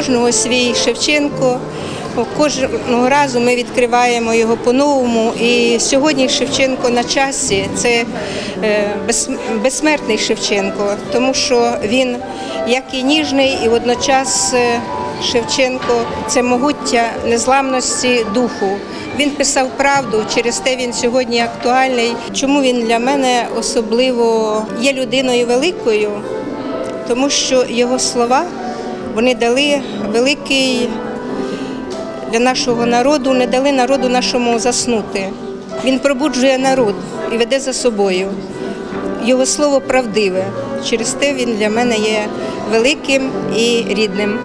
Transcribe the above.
кожного свій Шевченко. Кожного разу ми відкриваємо його по-новому. І сьогодні Шевченко на часі це е, безсмертний Шевченко, тому що він як і ніжний, і водночас е, Шевченко це могуття незламності духу. Він писав правду, через те він сьогодні актуальний. Чому він для мене особливо є людиною великою? Тому що його слова вони дали великий для нашого народу, не дали народу нашому заснути. Він пробуджує народ і веде за собою. Його слово правдиве. Через те він для мене є великим і рідним.